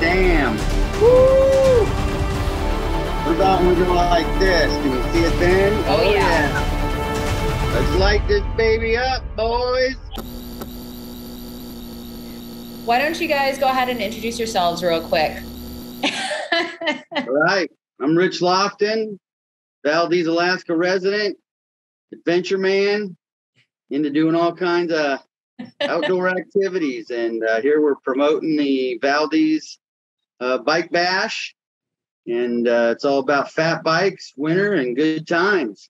dam. Woo! What about when we go like this? Can you see it then? Oh, yeah. Let's light this baby up, boys. Why don't you guys go ahead and introduce yourselves real quick? All right. I'm Rich Lofton, Valdez, Alaska resident, adventure man, into doing all kinds of outdoor activities. And uh, here we're promoting the Valdez uh, Bike Bash. And uh, it's all about fat bikes, winter, and good times.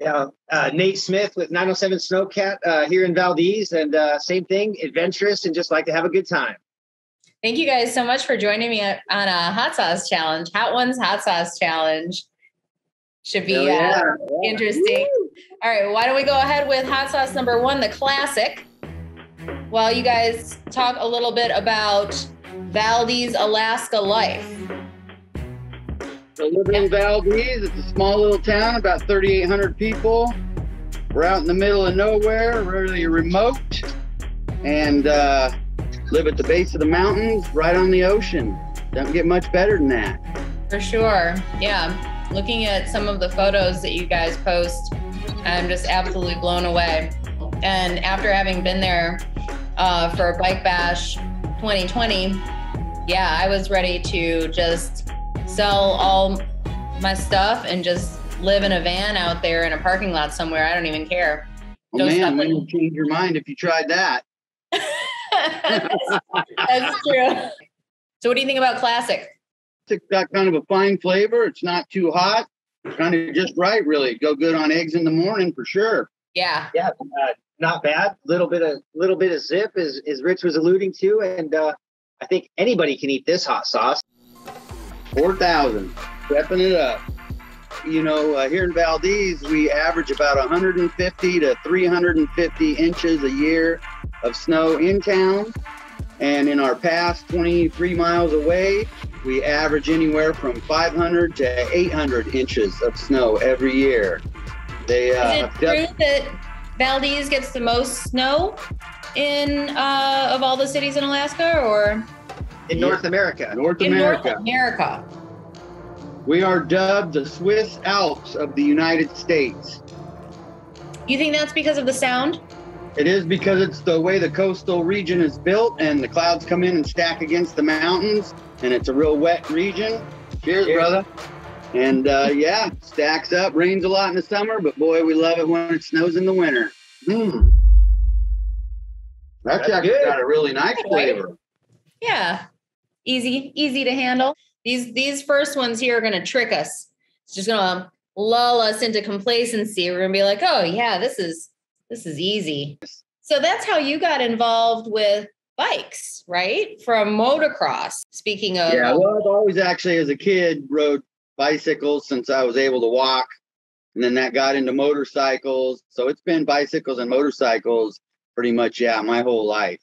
Yeah, uh, Nate Smith with 907 Snowcat uh, here in Valdez, and uh, same thing, adventurous and just like to have a good time. Thank you guys so much for joining me on a hot sauce challenge. Hot Ones Hot Sauce Challenge should be Hell yeah. uh, interesting. All right, why don't we go ahead with hot sauce number one, the classic, while you guys talk a little bit about Valdez, Alaska life. So living in Valdez, it's a small little town, about 3,800 people. We're out in the middle of nowhere, really remote, and uh, live at the base of the mountains, right on the ocean. Don't get much better than that. For sure. Yeah. Looking at some of the photos that you guys post, I'm just absolutely blown away. And after having been there uh, for Bike Bash 2020, yeah, I was ready to just sell all my stuff and just live in a van out there in a parking lot somewhere. I don't even care. Well, Go man, something. when you change your mind if you tried that. That's true. So, what do you think about classic? It's got kind of a fine flavor. It's not too hot. It's kind of just right, really. Go good on eggs in the morning for sure. Yeah. Yeah, uh, not bad. Little bit of little bit of zip, as as Rich was alluding to, and uh, I think anybody can eat this hot sauce. 4,000, stepping it up. You know, uh, here in Valdez, we average about 150 to 350 inches a year of snow in town. And in our past 23 miles away, we average anywhere from 500 to 800 inches of snow every year. They Is uh, it true that Valdez gets the most snow in uh, of all the cities in Alaska, or In North America, North in America. North America? We are dubbed the Swiss Alps of the United States. You think that's because of the sound? It is because it's the way the coastal region is built and the clouds come in and stack against the mountains and it's a real wet region. Cheers, Cheers. brother. And uh, yeah, stacks up, rains a lot in the summer, but boy, we love it when it snows in the winter. Mm. That's, That's actually good. got a really nice flavor. Yeah, easy, easy to handle. These these first ones here are going to trick us. It's just going to um, lull us into complacency. We're going to be like, oh yeah, this is this is easy. So that's how you got involved with bikes, right? From motocross. Speaking of, Yeah, um, well, I've always actually, as a kid, rode bicycles since I was able to walk. And then that got into motorcycles. So it's been bicycles and motorcycles pretty much, yeah, my whole life.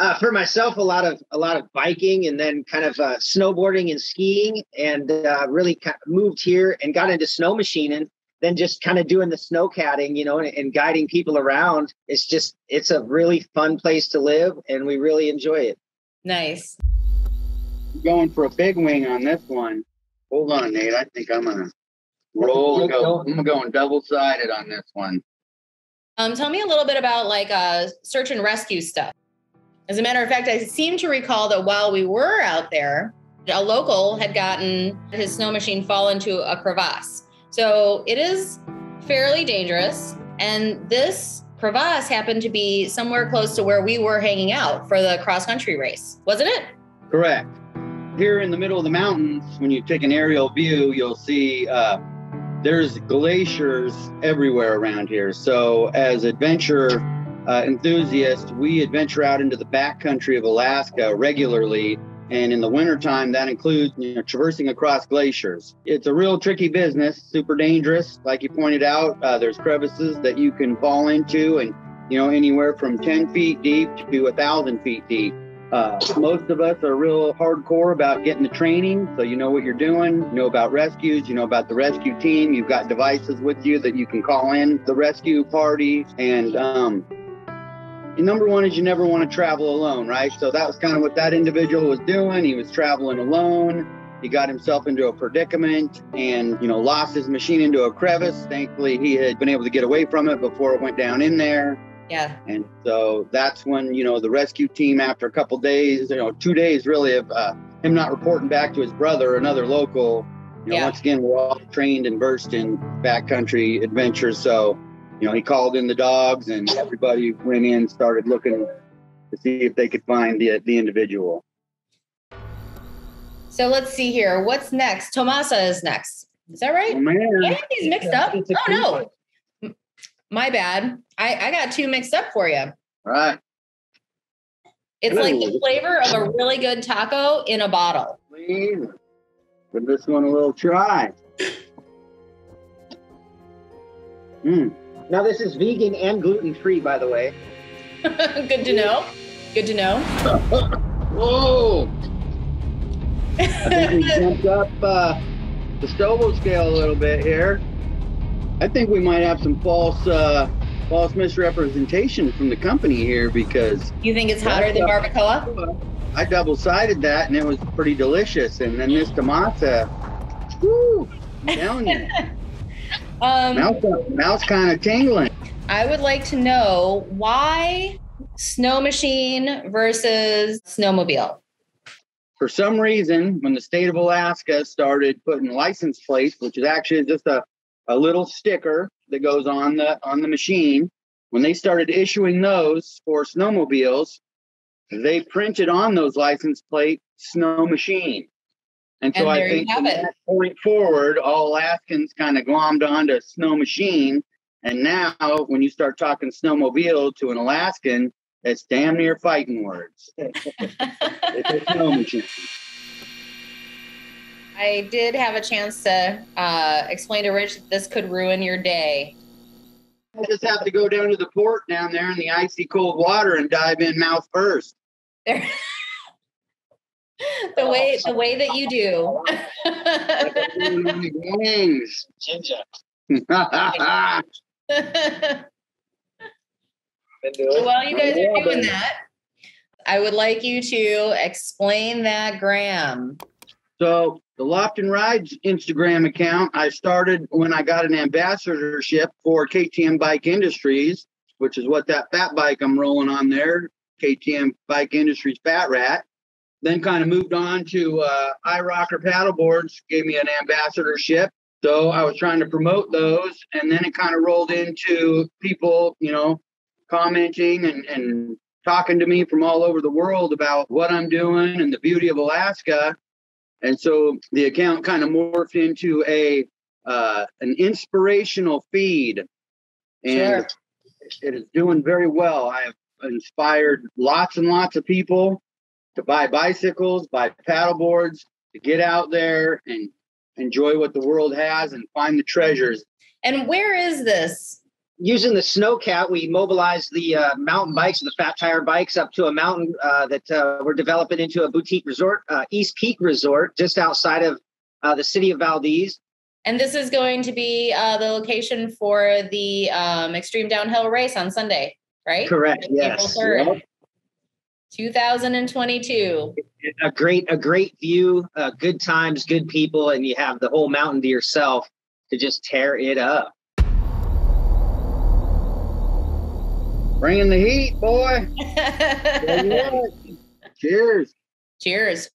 uh, for myself, a lot of a lot of biking, and then kind of uh, snowboarding and skiing, and uh, really kind of moved here and got into snow machining. Then just kind of doing the snow catting, you know, and, and guiding people around. It's just it's a really fun place to live, and we really enjoy it. nice. Going for a big wing on this one. Hold on, Nate. I think I'm going to roll and go. I'm going double sided on this one. Um, tell me a little bit about like uh, search and rescue stuff. As a matter of fact, I seem to recall that while we were out there, a local had gotten his snow machine fall into a crevasse. So it is fairly dangerous. And this crevasse happened to be somewhere close to where we were hanging out for the cross country race, wasn't it? Correct. Here in the middle of the mountains, when you take an aerial view, you'll see uh, there's glaciers everywhere around here. So, as adventure uh, enthusiasts, we adventure out into the backcountry of Alaska regularly. And in the wintertime, that includes you know, traversing across glaciers. It's a real tricky business, super dangerous. Like you pointed out, uh, there's crevices that you can fall into, and you know anywhere from 10 feet deep to a thousand feet deep. Uh, most of us are real hardcore about getting the training, so you know what you're doing. You know about rescues. You know about the rescue team. You've got devices with you that you can call in the rescue party, and um, number one is you never want to travel alone, right? So that was kind of what that individual was doing. He was traveling alone. He got himself into a predicament and, you know, lost his machine into a crevice. Thankfully, he had been able to get away from it before it went down in there. Yeah. And so that's when, you know, the rescue team, after a couple days, you know, two days really of uh, him not reporting back to his brother, another local, you know, Yeah. once again, we're all trained and versed in backcountry adventures. So, you know, he called in the dogs and everybody went in, started looking to see if they could find the, the individual. So let's see here. What's next? Tomasa is next. Is that right? Oh, right? man. I have these mixed up. Oh no. My bad. I, I got two mixed up for you. All right. It's like the flavor of a really good taco in a bottle. Please give this one a little try. Mm. Now this is vegan and gluten free, by the way. good to know. Good to know. Whoa! I think we jumped up uh, the Scoville scale a little bit here. I think we might have some false uh, false misrepresentation from the company here because you think it's hotter than barbacoa? I double sided that and it was pretty delicious. And then this tomato, whoo, I'm telling you, Um, mouth, mouth's kind of tingling. I would like to know why snow machine versus snowmobile. For some reason, when the state of Alaska started putting license plates, which is actually just a, a little sticker that goes on the on the machine, when they started issuing those for snowmobiles, they printed on those license plate snow machine. And so And I think from it. that point forward, all Alaskans kind of glommed onto snow machine. And now when you start talking snowmobile to an Alaskan, it's damn near fighting words. It's a snow machine. I did have a chance to uh, explain to Rich that this could ruin your day. I just have to go down to the port down there in the icy cold water and dive in mouth first. There. the way the way that you do. Wings. Ginger. While you guys are doing that, I would like you to explain that gram. So the Lofton Rides Instagram account I started when I got an ambassadorship for KTM Bike Industries, which is what that fat bike I'm rolling on there, KTM Bike Industries Fat Rat. Then kind of moved on to uh, iRocker paddleboards, gave me an ambassadorship. So I was trying to promote those, and then it kind of rolled into people, you know, commenting and, and talking to me from all over the world about what I'm doing and the beauty of Alaska. And so the account kind of morphed into a uh, an inspirational feed, and it is doing very well. I have inspired lots and lots of people to buy bicycles, buy paddle boards, to get out there and enjoy what the world has and find the treasures. And where is this? Using the snowcat, we mobilized the uh, mountain bikes, the fat tire bikes, up to a mountain uh, that uh, we're developing into a boutique resort, uh, East Peak Resort, just outside of uh, the city of Valdez. And this is going to be uh, the location for the um, Extreme Downhill Race on Sunday, right? Correct. April Yes. 3rd, 2022. A great, a great view, uh, good times, good people, and you have the whole mountain to yourself to just tear it up. Bringing the heat, boy. Tell you what. Cheers. Cheers.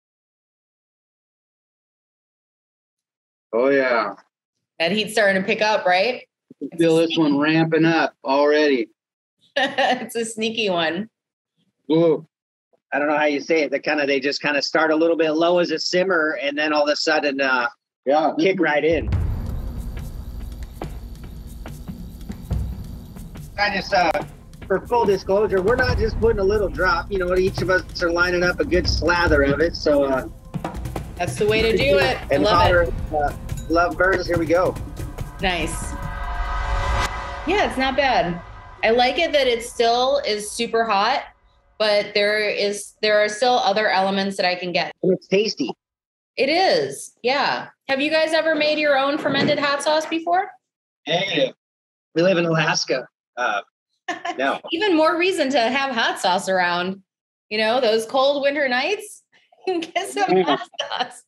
Oh yeah. That heat's starting to pick up, right? I feel this one ramping up already. it's a sneaky one. Whoa. I don't know how you say it. They kind of, they just kind of start a little bit low as a simmer, and then all of a sudden, uh, Yeah. kick right in. I just, uh, for full disclosure, we're not just putting a little drop. You know, each of us are lining up a good slather of it. So, uh, That's the way to do it. I and love it. uh, love burns. Here we go. Nice. Yeah, it's not bad. I like it that it still is super hot, but there is there are still other elements that I can get. And it's tasty. It is. Yeah. Have you guys ever made your own fermented hot sauce before? Hey. We live in Alaska. Uh, No. Even more reason to have hot sauce around. You know, those cold winter nights, get some Yeah. hot sauce.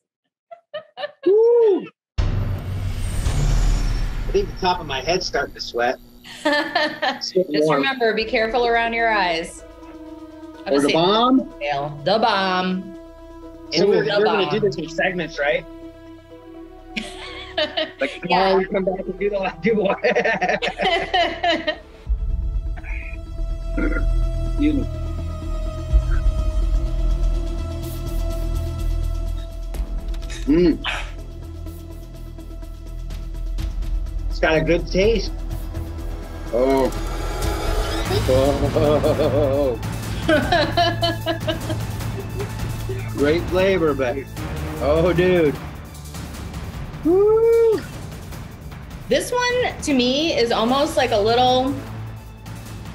I think the top of my head's starting to sweat. Just remember, be careful around your eyes. Or the bomb. The bomb. So we're, the we're gonna do this in segments, right? Like Yeah. we come back and do the last do one. You- Mm. it's got a good taste. Oh. Oh. Great flavor, but oh, dude. Woo! This one to me is almost like a little,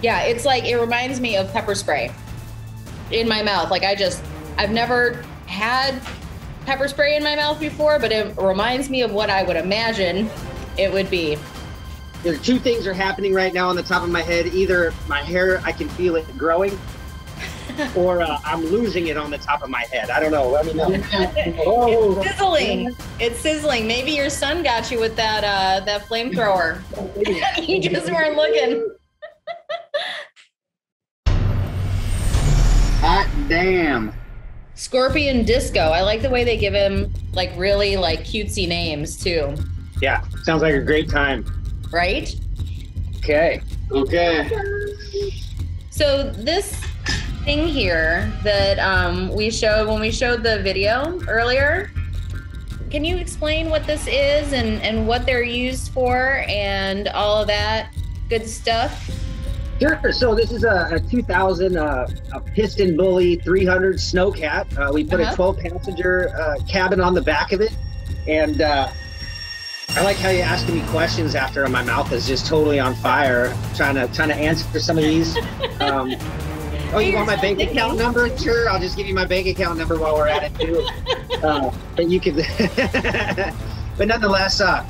yeah, it's like it reminds me of pepper spray in my mouth. Like I just, I've never had pepper spray in my mouth before, but it reminds me of what I would imagine it would be. There's two things are happening right now on the top of my head. Either my hair, I can feel it growing, or uh, I'm losing it on the top of my head. I don't know. Let me know. oh, It's sizzling. It's sizzling. Maybe your son got you with that uh that flamethrower. you just weren't looking. Damn. Scorpion Disco. I like the way they give him like really like cutesy names too. yeah, sounds like a great time. Right? Okay. Okay. So this thing here that um, we showed when we showed the video earlier, can you explain what this is and and what they're used for and all of that good stuff? Sure. So this is a, a 2000 uh, a PistenBully 300 snowcat. Uh, we put Uh-huh. a 12 passenger uh, cabin on the back of it, and uh, I like how you're asking me questions after my mouth is just totally on fire, trying to trying to answer some of these. Um, oh, you want my bank account number? Sure, I'll just give you my bank account number while we're at it too. Uh, but you could, but nonetheless, uh,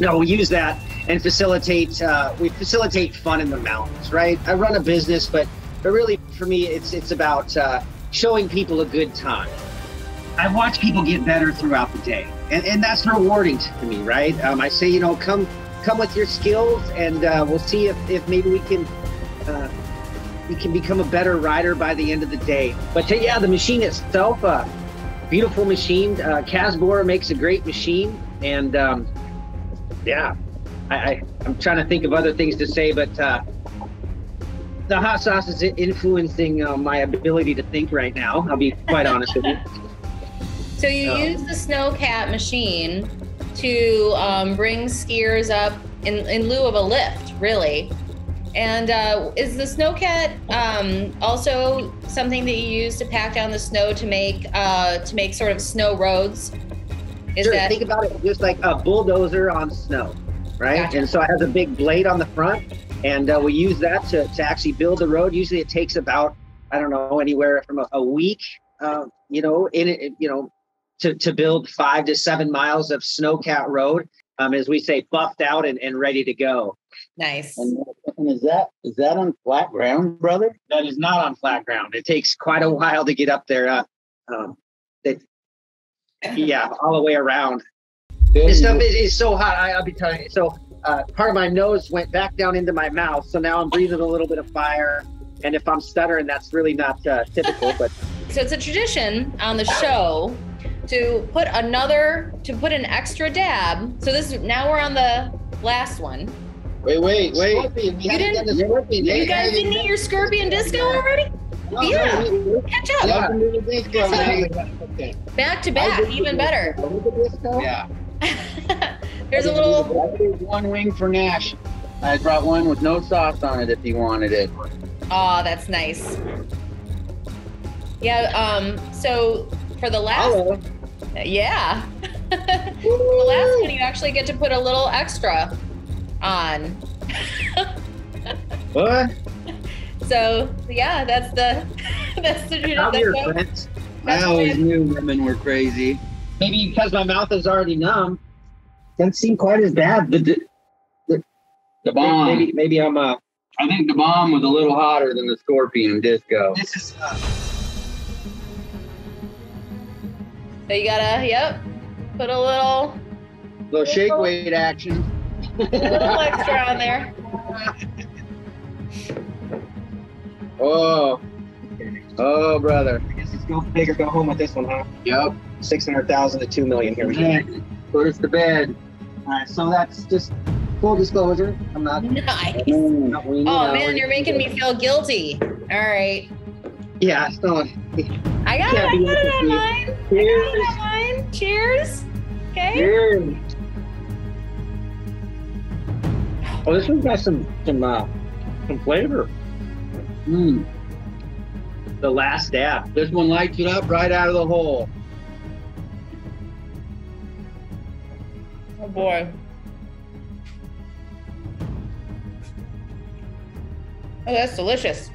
no, we use that and facilitate uh, we facilitate fun in the mountains right? I run a business but but really for me it's it's about uh, showing people a good time. I watch people get better throughout the day and and that's rewarding to me right? Um, i say you know come come with your skills and uh, we'll see if, if maybe we can uh, we can become a better rider by the end of the day. But uh, yeah the machine itself uh, beautiful machine. Uh, Kässbohrer makes a great machine and um, yeah I, I I'm trying to think of other things to say, but uh, the hot sauce is influencing uh, my ability to think right now. I'll be quite honest with you. So you Um, use the snowcat machine to um, bring skiers up in, in lieu of a lift, really. And uh, is the snowcat um, also something that you use to pack down the snow to make uh, to make sort of snow roads? Is sure, that think about it just like a bulldozer on snow, right? Gotcha. And so it has a big blade on the front, and uh, we use that to, to actually build the road. Usually, it takes about I don't know anywhere from a, a week, uh, you know, in it, you know, to to build five to seven miles of snowcat road. Um, as we say, buffed out and, and ready to go. nice? And, and is that is that on flat ground, brother? that is not on flat ground. It takes quite a while to get up there. Uh, um, that, yeah, all the way around. This stuff is, is so hot. I, I'll be telling you. So uh, part of my nose went back down into my mouth. So now I'm breathing a little bit of fire. And if I'm stuttering, that's really not uh, typical. But So it's a tradition on the show to put another to put an extra dab. So this now we're on the last one. Wait, wait, wait. Scorpion, we You haven't didn't- done the scorpion You yet. guys didn't eat your scorpion disco already? No, Yeah. Catch up. Yeah. Welcome to the disco, man. Okay. Back to back, even better. Yeah. There's a little. One wing for Nash. I brought one with no sauce on it if he wanted it. Oh, that's nice. Yeah. Um. So for the last, Hello. yeah, the last one you actually get to put a little extra on. What? So yeah, that's the that's the I'm that's here, friends. I always knew women were crazy. Maybe because my mouth is already numb. Doesn't seem quite as bad. The, the, the bomb. Maybe maybe I'm uh I think the bomb was a little hotter than the scorpion disco. This is uh, So you gotta, yep, put a little, little shake weight action. a little extra on there. Oh, oh, brother. I guess it's go big or go home with this one, huh? Yep. Six hundred thousand to two million. Here we go. Put us to bed. All right, so that's just full disclosure. I'm not. Nice. not weenie, Oh no. man, you're making me feel guilty. All right. Yeah. So I got it. I got it on interesting. mine. I got it Cheers. on mine. Cheers. Okay. Cheers. Oh, this one's got some some uh, some flavor. Mm. The last dab. This one lights it up right out of the hole. Oh boy. Oh, that's delicious.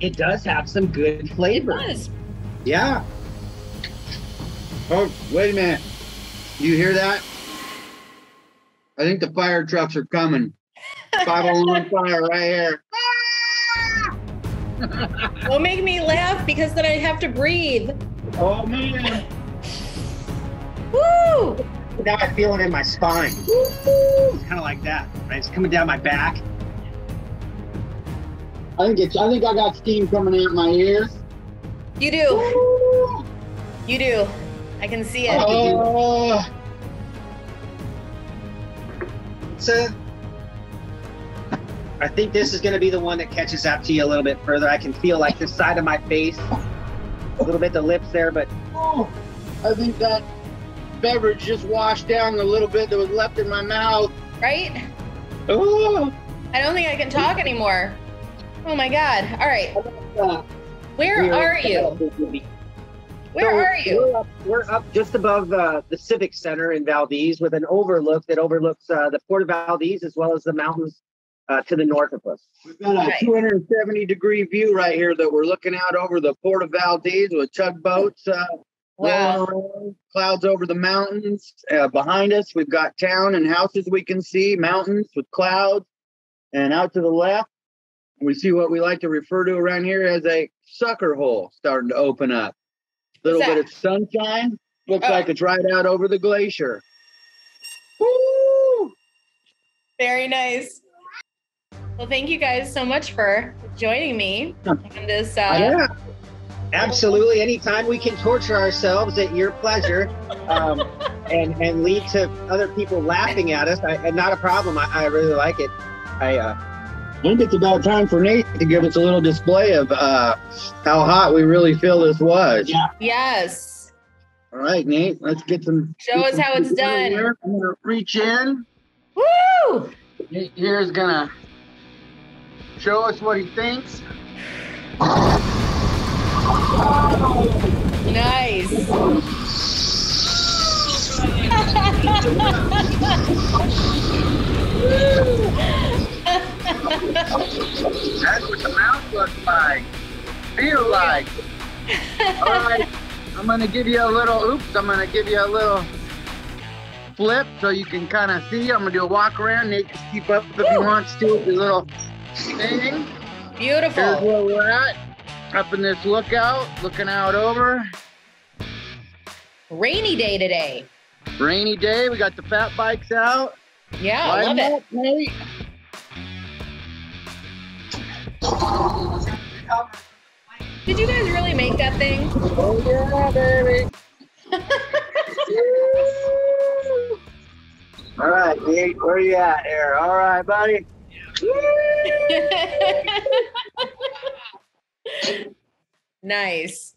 It does have some good It flavor. does. Yeah. Oh, wait a minute. You hear that? I think the fire trucks are coming. 501 fire right here. Don't make me laugh because then I have to breathe. Oh, man. Woo! Now I feel it in my spine. It's kind of like that. Right? It's coming down my back. I think it's. I think I got steam coming out my ears. You do. You do. I can see it. Oh, So I think this is going to be the one that catches up to you a little bit further. I can feel like the side of my face, a little bit the lips there, but oh, I think that beverage just washed down the little bit that was left in my mouth. Right? Oh, I don't think I can talk anymore. Oh my god. All right. Where are you? Where So are you? We're up, we're up just above uh, the Civic Center in Valdez with an overlook that overlooks uh, the Port of Valdez as well as the mountains uh, to the north of us. We've got a Right. 270 degree view right here that we're looking out over the port of Valdez with tugboats. Uh, Wow. around, clouds over the mountains. Uh, behind us, we've got town and houses we can see, mountains with clouds. And out to the left, we see what we like to refer to around here as a sucker hole starting to open up. A little bit of sunshine. Looks Oh. like it's right out over the glacier. Woo! Very nice. Well, thank you guys so much for joining me on this. Uh, yeah, absolutely. Anytime we can torture ourselves at your pleasure um, and and lead to other people laughing at us, I, and not a problem. I, I really like it. I uh, I think it's about time for Nate to give us a little display of uh, how hot we really feel this was. Yeah. Yes. All right, Nate, let's get some. Show us how it's done. Here. I'm gonna reach in. Woo! Nate here's gonna show us what he thinks. Nice. That's what the mouth looks like. Feel like. All right, I'm gonna give you a little. Oops, I'm gonna give you a little flip so you can kind of see. I'm gonna do a walk around. Nate can keep up if he wants to with the little thing. Here's where we're at. Up in this lookout, looking out over. Rainy day today. Rainy day. We got the fat bikes out. Yeah, I love it. up, Nate. Did you guys really make that thing? Oh yeah, baby. All right, Nate, where you at here? All right, buddy. nice.